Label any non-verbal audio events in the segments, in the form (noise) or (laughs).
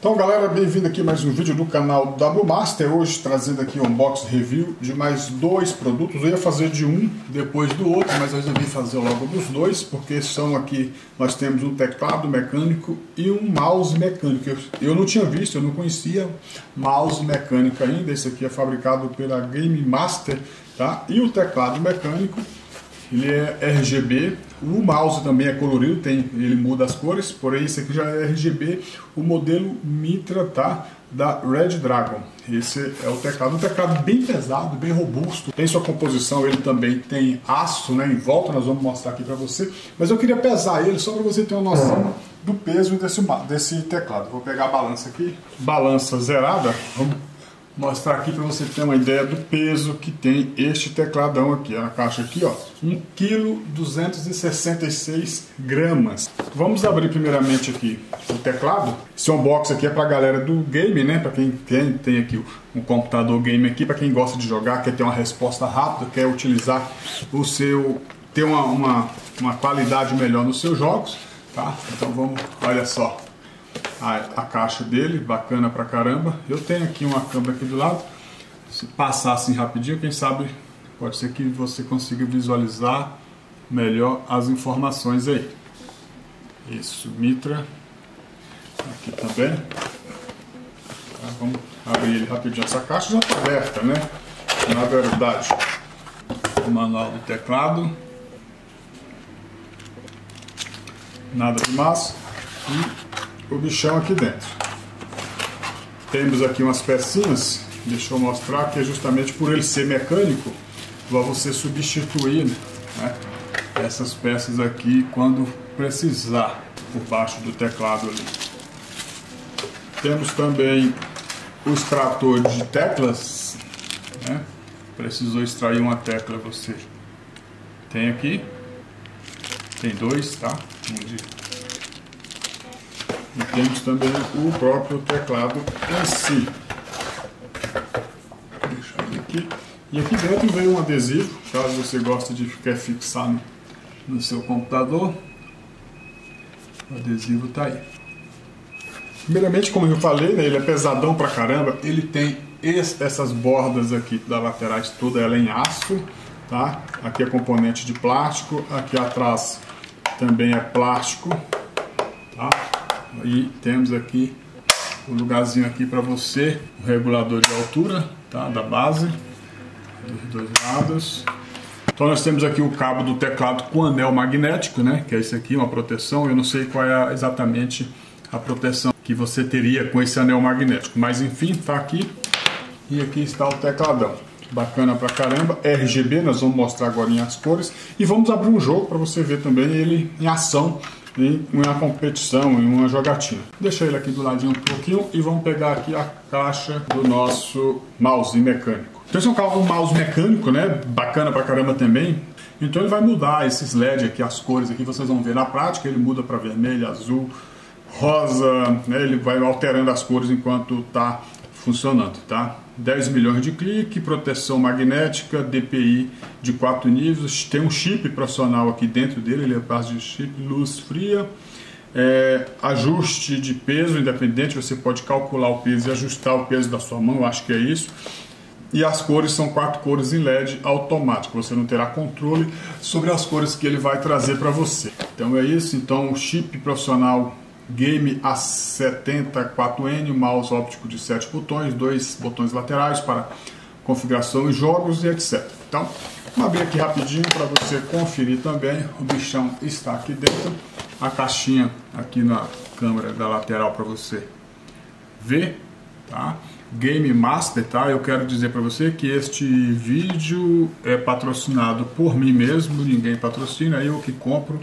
Então galera, bem-vindo aqui a mais um vídeo do canal W Master, hoje trazendo aqui um unboxing review de mais dois produtos, eu ia fazer de um depois do outro, mas eu resolvi fazer logo dos dois, porque são aqui, nós temos um teclado mecânico e um mouse mecânico, eu não tinha visto, eu não conhecia mouse mecânico ainda, esse aqui é fabricado pela Game Master, tá? e o teclado mecânico ele é RGB, o mouse também é colorido, tem, ele muda as cores, porém esse aqui já é RGB, o modelo Mitra tá, da Red Dragon. Esse é o teclado, um teclado bem pesado, bem robusto, tem sua composição, ele também tem aço né, em volta, nós vamos mostrar aqui para você, mas eu queria pesar ele só para você ter uma noção do peso desse, desse teclado. Vou pegar a balança aqui, balança zerada, vamos mostrar aqui para você ter uma ideia do peso que tem este tecladão aqui. A caixa aqui, ó, 1 kg 266 gramas. Vamos abrir primeiramente aqui o teclado. Esse unboxing aqui é para a galera do game, né? Para quem tem, tem aqui um computador game aqui, para quem gosta de jogar, quer ter uma resposta rápida, quer utilizar o seu ter uma, uma, uma qualidade melhor nos seus jogos, tá? Então vamos, olha só, a, a caixa dele, bacana pra caramba. Eu tenho aqui uma câmera aqui do lado. Se passar assim rapidinho, quem sabe pode ser que você consiga visualizar melhor as informações aí. Isso, Mitra. Aqui também. Tá, vamos abrir ele rapidinho. Essa caixa já está aberta, né? Na verdade, o manual do teclado. Nada de massa. E o bichão aqui dentro. Temos aqui umas pecinhas, deixa eu mostrar que é justamente por ele ser mecânico, vai você substituir né, essas peças aqui quando precisar por baixo do teclado ali. Temos também o extrator de teclas, né? precisou extrair uma tecla você tem aqui, tem dois, tá? Um de e temos também o próprio teclado em si. Deixa eu aqui. E aqui dentro vem um adesivo, caso você goste de ficar fixado no seu computador. O adesivo está aí. Primeiramente, como eu falei, né, ele é pesadão pra caramba. Ele tem esse, essas bordas aqui da laterais, toda ela em aço. Tá? Aqui é componente de plástico, aqui atrás também é plástico. Tá? E temos aqui um lugarzinho aqui para você, o regulador de altura tá, da base, dos dois lados. Então nós temos aqui o cabo do teclado com anel magnético, né, que é esse aqui, uma proteção. Eu não sei qual é exatamente a proteção que você teria com esse anel magnético, mas enfim, está aqui. E aqui está o tecladão. Bacana pra caramba, RGB, nós vamos mostrar agora as cores. E vamos abrir um jogo para você ver também ele em ação em uma competição, em uma jogatina. Deixa ele aqui do ladinho um pouquinho e vamos pegar aqui a caixa do nosso mouse mecânico. Então esse é um carro um mouse mecânico, né? Bacana pra caramba também. Então ele vai mudar esses LED aqui, as cores aqui, vocês vão ver na prática, ele muda para vermelho, azul, rosa, né? ele vai alterando as cores enquanto está funcionando, tá? 10 milhões de clique, proteção magnética, DPI de 4 níveis, tem um chip profissional aqui dentro dele, ele é base de chip, luz fria, é, ajuste de peso independente, você pode calcular o peso e ajustar o peso da sua mão, acho que é isso. E as cores são quatro cores em LED automático, você não terá controle sobre as cores que ele vai trazer para você. Então é isso, então o chip profissional Game A74N, mouse óptico de 7 botões, dois botões laterais para configuração e jogos e etc. Então, vamos abrir aqui rapidinho para você conferir também. O bichão está aqui dentro. A caixinha aqui na câmera da lateral para você ver, tá? Game Master, tá? Eu quero dizer para você que este vídeo é patrocinado por mim mesmo, ninguém patrocina, eu que compro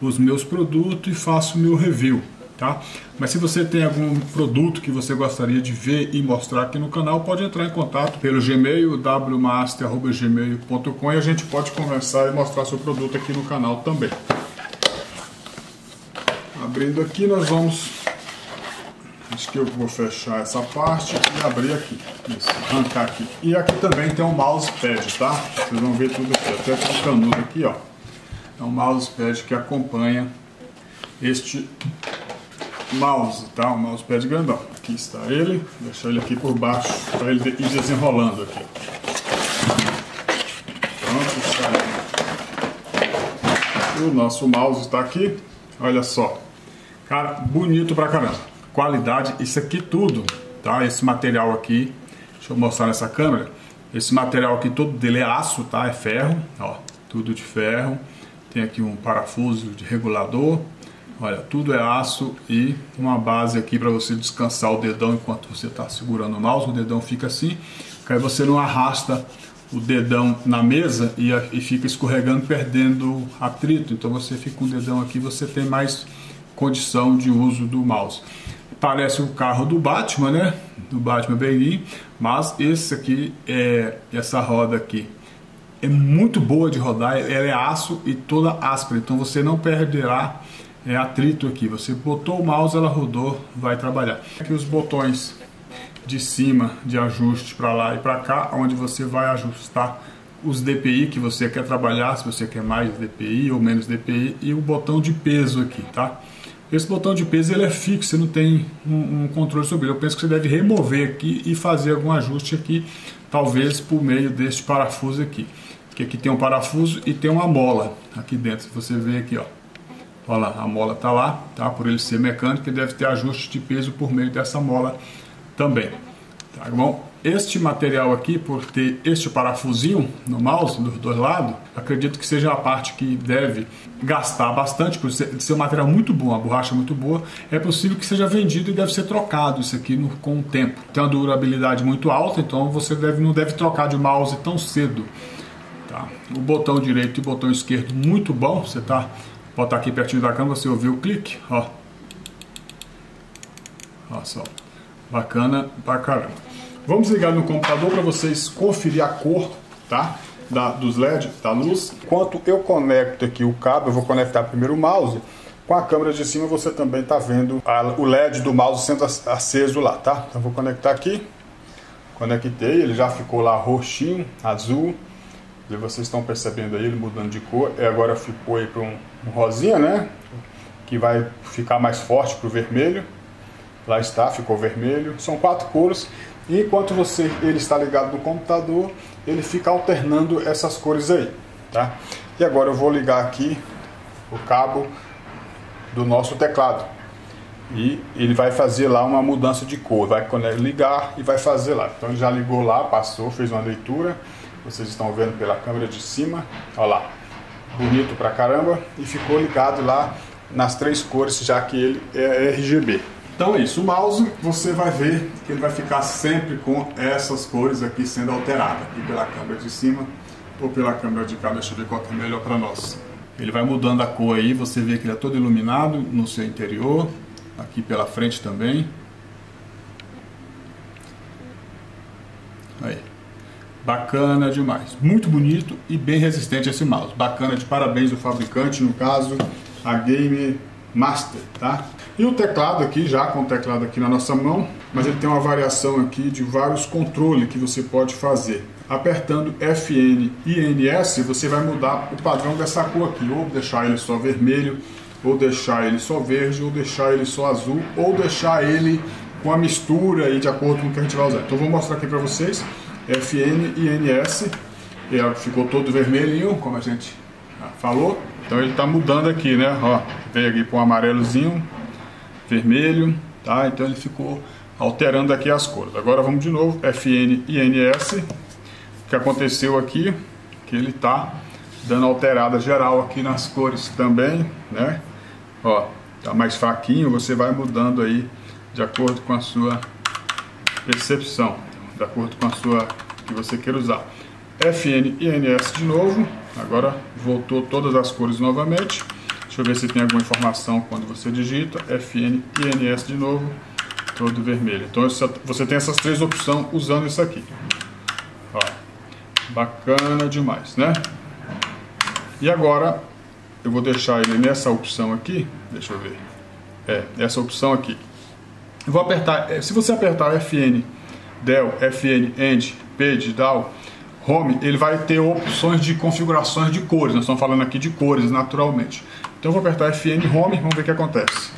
os meus produtos e faço meu review tá? Mas se você tem algum produto que você gostaria de ver e mostrar aqui no canal, pode entrar em contato pelo Gmail, wmaster.gmail.com e a gente pode conversar e mostrar seu produto aqui no canal também. Abrindo aqui, nós vamos... Acho que eu vou fechar essa parte e abrir aqui. Isso, arrancar aqui. E aqui também tem um mousepad, tá? Vocês vão ver tudo aqui, até com o canudo aqui, ó. É um mousepad que acompanha este mouse, tá? O mousepad grandão. Aqui está ele. Vou deixar ele aqui por baixo para ele ir desenrolando aqui. Pronto, está aí. O nosso mouse está aqui. Olha só. Cara, bonito pra caramba. Qualidade, isso aqui tudo, tá? Esse material aqui, deixa eu mostrar nessa câmera. Esse material aqui todo dele é aço, tá? É ferro, ó, tudo de ferro. Tem aqui um parafuso de regulador. Olha, tudo é aço e uma base aqui para você descansar o dedão enquanto você está segurando o mouse. O dedão fica assim, aí você não arrasta o dedão na mesa e, e fica escorregando, perdendo atrito. Então você fica com o dedão aqui, você tem mais condição de uso do mouse. Parece o carro do Batman, né? Do Batman Begin, mas esse aqui é essa roda aqui é muito boa de rodar, ela é aço e toda áspera, então você não perderá é, atrito aqui. Você botou o mouse, ela rodou, vai trabalhar. Aqui os botões de cima de ajuste para lá e para cá, onde você vai ajustar os DPI que você quer trabalhar, se você quer mais DPI ou menos DPI, e o botão de peso aqui, tá? Esse botão de peso ele é fixo, você não tem um, um, controle sobre ele. Eu penso que você deve remover aqui e fazer algum ajuste aqui, talvez por meio deste parafuso aqui. Que aqui tem um parafuso e tem uma mola aqui dentro. Você vê aqui, ó. Olha lá, a mola está lá, tá? Por ele ser mecânico, ele deve ter ajuste de peso por meio dessa mola também. Tá bom? Este material aqui, por ter este parafusinho no mouse dos dois lados, acredito que seja a parte que deve gastar bastante, por ser, um material muito bom, uma borracha muito boa, é possível que seja vendido e deve ser trocado isso aqui no, com o tempo. Tem uma durabilidade muito alta, então você deve, não deve trocar de mouse tão cedo. Tá? O botão direito e o botão esquerdo muito bom, você botar aqui pertinho da câmera, você ouviu o clique, ó. Olha só, bacana pra caramba. Vamos ligar no computador para vocês conferir a cor, tá? Da, dos LED, da luz. Enquanto eu conecto aqui o cabo, eu vou conectar primeiro o mouse. Com a câmera de cima você também está vendo a, o LED do mouse sendo aceso lá, tá? Então vou conectar aqui. Conectei, ele já ficou lá roxinho, azul. E vocês estão percebendo aí ele mudando de cor. E agora ficou aí para um, um rosinha, né? Que vai ficar mais forte para o vermelho. Lá está, ficou vermelho. São quatro cores. E enquanto você, ele está ligado no computador, ele fica alternando essas cores aí, tá? E agora eu vou ligar aqui o cabo do nosso teclado. E ele vai fazer lá uma mudança de cor, vai ligar e vai fazer lá. Então ele já ligou lá, passou, fez uma leitura. Vocês estão vendo pela câmera de cima, olha lá. Bonito pra caramba e ficou ligado lá nas três cores, já que ele é RGB. Então é isso, o mouse você vai ver que ele vai ficar sempre com essas cores aqui sendo alterada, aqui pela câmera de cima ou pela câmera de cá, deixa eu ver qual é melhor para nós. Ele vai mudando a cor aí, você vê que ele é todo iluminado no seu interior, aqui pela frente também. Aí. Bacana demais, muito bonito e bem resistente esse mouse. Bacana de parabéns o fabricante, no caso a Game Master, tá? E o teclado aqui, já com o teclado aqui na nossa mão, mas ele tem uma variação aqui de vários controles que você pode fazer. Apertando FN e NS, você vai mudar o padrão dessa cor aqui, ou deixar ele só vermelho, ou deixar ele só verde, ou deixar ele só azul, ou deixar ele com a mistura aí de acordo com o que a gente vai usar. Então vou mostrar aqui para vocês, FN e NS, ele ficou todo vermelhinho, como a gente falou. Então ele está mudando aqui, né? Ó, veio aqui para um amarelozinho, vermelho, tá? Então ele ficou alterando aqui as cores. Agora vamos de novo, FN e NS. O que aconteceu aqui, que ele tá dando alterada geral aqui nas cores também, né? Ó, tá mais fraquinho, você vai mudando aí de acordo com a sua percepção, de acordo com a sua que você quer usar. FN e NS de novo, agora voltou todas as cores novamente. Deixa eu ver se tem alguma informação quando você digita. FN e NS de novo, todo vermelho. Então você tem essas três opções usando isso aqui. Ó, bacana demais, né? E agora eu vou deixar ele nessa opção aqui. Deixa eu ver. É, essa opção aqui. Eu vou apertar, é, se você apertar FN, Del, FN, End, Page, DAO, Home, ele vai ter opções de configurações de cores. Nós estamos falando aqui de cores, naturalmente. Então eu vou apertar FN Home, vamos ver o que acontece.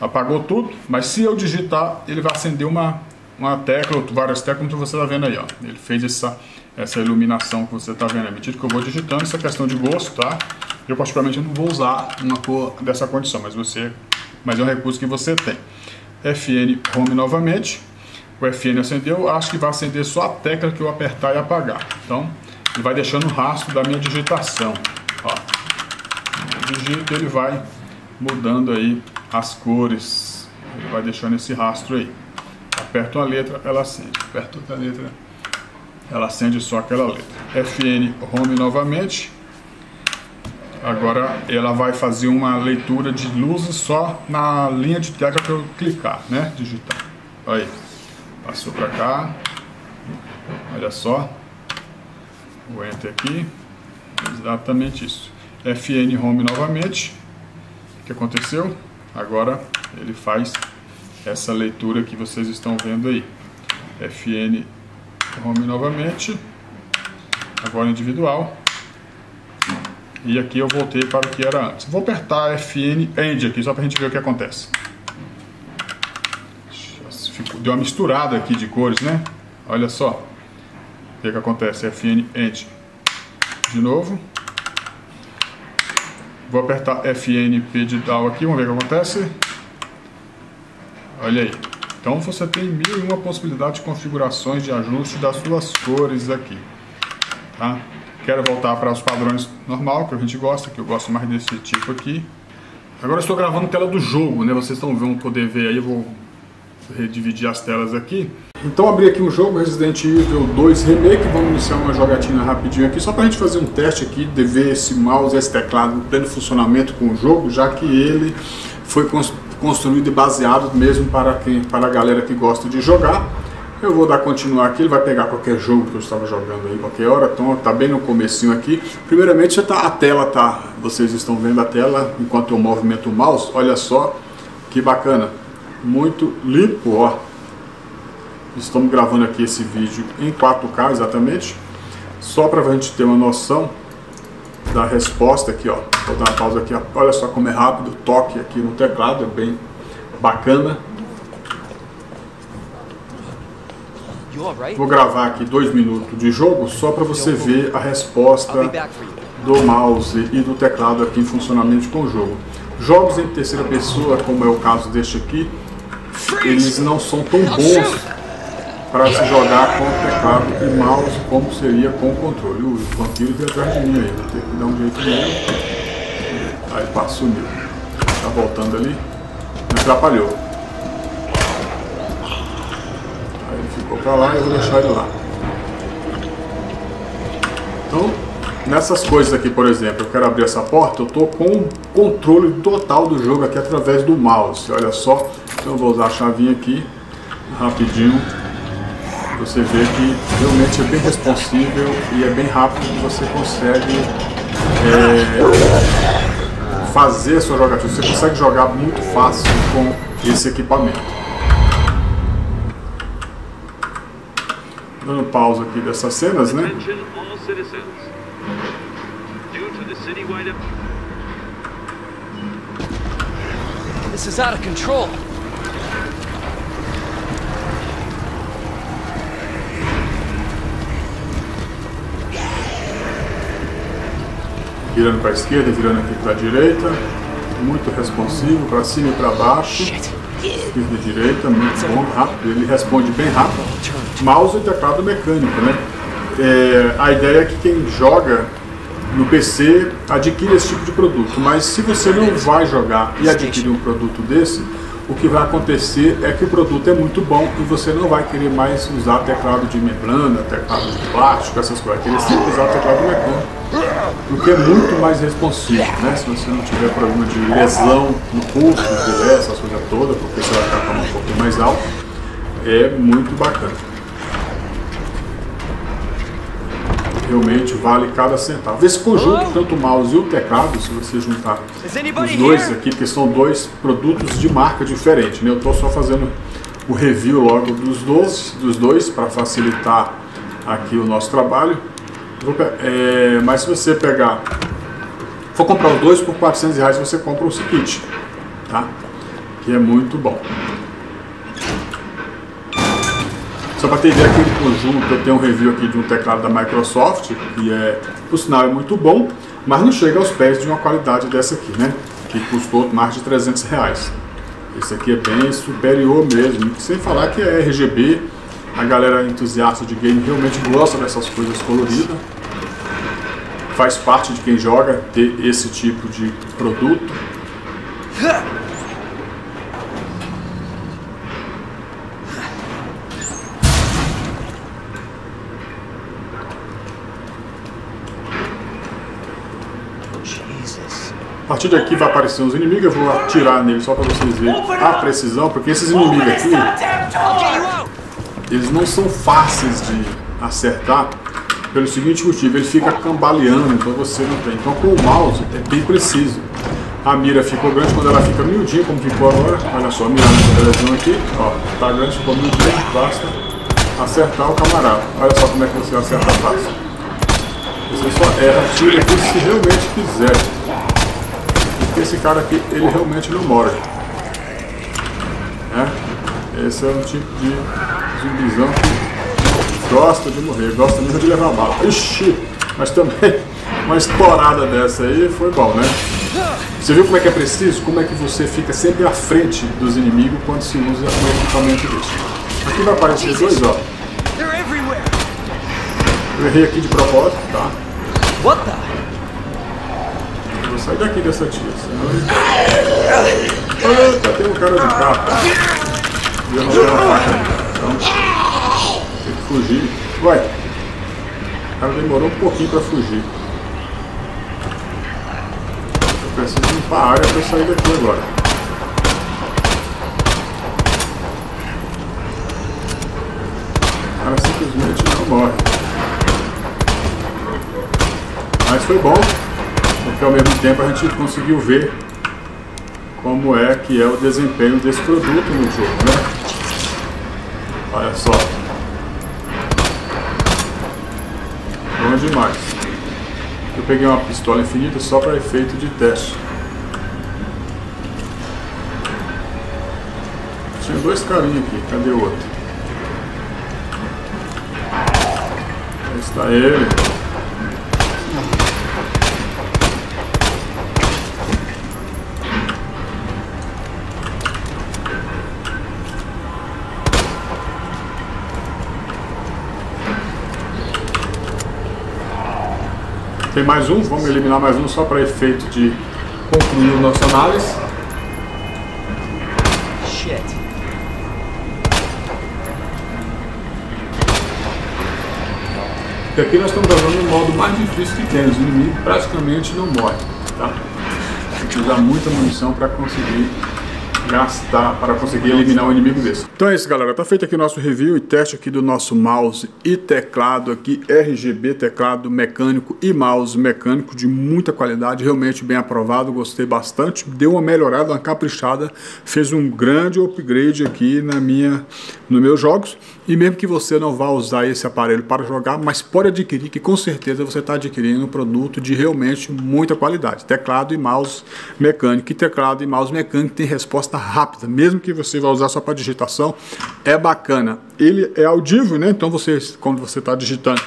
apagou tudo, mas se eu digitar, ele vai acender uma, uma tecla, várias teclas, como você está vendo aí, ó. Ele fez essa, essa iluminação que você está vendo. À medida que eu vou digitando, essa questão de gosto, tá? Eu particularmente não vou usar uma cor dessa condição, mas você, mas é um recurso que você tem. FN Home novamente. O FN acendeu, acho que vai acender só a tecla que eu apertar e apagar. Então, ele vai deixando o rastro da minha digitação. Ó. Digito, ele vai mudando aí as cores. Ele vai deixando esse rastro aí. Aperto uma letra, ela acende. Aperto outra letra, ela acende só aquela letra. FN Home novamente. Agora ela vai fazer uma leitura de luzes só na linha de tecla que eu clicar, né? Digitar. Aí. Passou para cá. Olha só. O Enter aqui. Exatamente isso. FN Home novamente. O que aconteceu? Agora ele faz essa leitura que vocês estão vendo aí. FN Home novamente. Agora individual. E aqui eu voltei para o que era antes. Vou apertar FN End aqui, só para a gente ver o que acontece. Deu uma misturada aqui de cores, né? Olha só. O que, que acontece? FN End. De novo. Vou apertar FN Pedal aqui, vamos ver o que acontece. Olha aí. Então você tem mil e uma possibilidade de configurações de ajuste das suas cores aqui. Tá? Quero voltar para os padrões normal, que a gente gosta, que eu gosto mais desse tipo aqui. Agora estou gravando tela do jogo, né? Vocês estão vendo, poder ver aí, eu vou redividir as telas aqui. Então abri aqui um jogo, Resident Evil 2 Remake, vamos iniciar uma jogatina rapidinho aqui, só para a gente fazer um teste aqui, de ver esse mouse, esse teclado em pleno funcionamento com o jogo, já que ele foi construído e baseado mesmo para, quem, para a galera que gosta de jogar. Eu vou dar continuar aqui, ele vai pegar qualquer jogo que eu estava jogando aí, qualquer hora, então tá bem no comecinho aqui. Primeiramente você tá, a tela tá, vocês estão vendo a tela enquanto eu movimento o mouse, olha só que bacana, muito limpo, ó. Estamos gravando aqui esse vídeo em 4K exatamente, só para a gente ter uma noção da resposta aqui, ó. Vou dar uma pausa aqui, ó. olha só como é rápido o toque aqui no teclado, é bem bacana. Vou gravar aqui dois minutos de jogo só para você ver a resposta do mouse e do teclado aqui em funcionamento com o jogo. Jogos em terceira pessoa, como é o caso deste aqui, eles não são tão bons para se jogar com o teclado e mouse como seria com o controle. O vampiro veio atrás de mim aí, vou ter que dar um jeito nele. Aí passou meu. Tá voltando ali. Me atrapalhou. Ficou pra lá e eu vou deixar ele lá. Então, nessas coisas aqui, por exemplo, eu quero abrir essa porta, eu estou com o controle total do jogo aqui através do mouse. Olha só, então eu vou usar a chavinha aqui, rapidinho. Você vê que realmente é bem responsível e é bem rápido que você consegue é, fazer a sua jogatina. Você consegue jogar muito fácil com esse equipamento. dando pausa aqui dessas cenas, né? This is out of control. Virando para a esquerda, virando aqui para a direita. Muito responsivo, para cima e para baixo. Esquerda e direita, muito bom, rápido. Ele responde bem rápido mouse e teclado mecânico, né? É, a ideia é que quem joga no PC adquire esse tipo de produto, mas se você não vai jogar e adquirir um produto desse, o que vai acontecer é que o produto é muito bom e você não vai querer mais usar teclado de membrana, teclado de plástico, essas coisas, vai querer sempre usar teclado mecânico, porque é muito mais responsivo, né? Se você não tiver problema de lesão no pulso, essas coisas todas, porque você vai ficar com um pouquinho mais alto, é muito bacana. Realmente vale cada centavo. Esse conjunto, tanto o mouse e o teclado, se você juntar os dois aqui, que são dois produtos de marca diferente, né? Eu estou só fazendo o review logo dos dois, dos dois para facilitar aqui o nosso trabalho. É, mas se você pegar, for comprar os dois por 400 reais, você compra o kit, tá? Que é muito bom. Só para ter ideia aqui do conjunto, eu tenho um review aqui de um teclado da Microsoft, que é, por sinal, é muito bom, mas não chega aos pés de uma qualidade dessa aqui, né? Que custou mais de 300 reais. Esse aqui é bem superior mesmo, sem falar que é RGB, a galera entusiasta de game realmente gosta dessas coisas coloridas. Faz parte de quem joga ter esse tipo de produto. A partir daqui vai aparecer uns inimigos, eu vou atirar nele só para vocês verem a precisão, porque esses inimigos aqui, eles não são fáceis de acertar pelo seguinte motivo, ele fica cambaleando, então você não tem. Então com o mouse é bem preciso. A mira ficou grande quando ela fica miudinha, como ficou agora. Olha só, mirando essa televisão aqui, ó, tá grande, ficou miudinha, basta acertar o camarada. Olha só como é que você acerta fácil. Você só erra, tira aqui se realmente quiser esse cara aqui, ele realmente não morre. É? Esse é um tipo de zumbizão que gosta de morrer, gosta mesmo de levar bala. Ixi, mas também (laughs) uma estourada dessa aí foi bom, né? Você viu como é que é preciso? Como é que você fica sempre à frente dos inimigos quando se usa um equipamento desse? Aqui vai aparecer dois, ó. Eu errei aqui de propósito, tá? What the? Sai daqui dessa tia, senão ele... Eita, tem um cara de capa. E eu não tenho uma faca Então, tem que fugir. Vai. O cara demorou um pouquinho pra fugir. Eu preciso limpar a área pra sair daqui agora. Cara simplesmente não morre. Mas foi bom porque ao mesmo tempo a gente conseguiu ver como é que é o desempenho desse produto no jogo, né? Olha só. Bom demais. Eu peguei uma pistola infinita só para efeito de teste. Tinha dois carinhos aqui, cadê o outro? Aí está ele. Tem mais um, vamos eliminar mais um só para efeito de concluir o nosso análise. Shit. E aqui nós estamos jogando no modo mais difícil que tem, os inimigos praticamente não morrem, tá? Tem que usar muita munição para conseguir gastar para conseguir eliminar um inimigo desse. Então é isso, galera. Tá feito aqui o nosso review e teste aqui do nosso mouse e teclado aqui RGB, teclado mecânico e mouse mecânico de muita qualidade, realmente bem aprovado, gostei bastante, deu uma melhorada, uma caprichada, fez um grande upgrade aqui na minha, nos meus jogos e mesmo que você não vá usar esse aparelho para jogar, mas pode adquirir, que com certeza você está adquirindo um produto de realmente muita qualidade. Teclado e mouse mecânico. E teclado e mouse mecânico tem resposta rápida, mesmo que você vá usar só para digitação, é bacana. Ele é audível, né? Então você, quando você está digitando,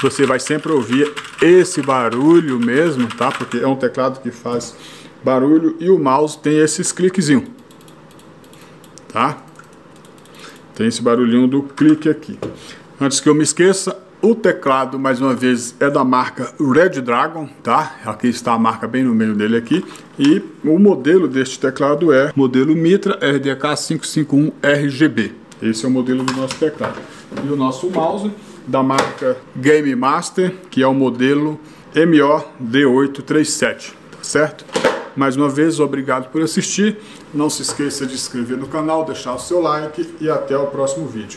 você vai sempre ouvir esse barulho mesmo, tá? Porque é um teclado que faz barulho e o mouse tem esses cliquezinhos, tá? Tem esse barulhinho do clique aqui. Antes que eu me esqueça, o teclado, mais uma vez, é da marca Red Dragon, tá? Aqui está a marca bem no meio dele aqui. E o modelo deste teclado é modelo Mitra RDK 551 RGB. Esse é o modelo do nosso teclado. E o nosso mouse da marca Game Master, que é o modelo MO D837, tá certo? Mais uma vez, obrigado por assistir. Não se esqueça de se inscrever no canal, deixar o seu like e até o próximo vídeo.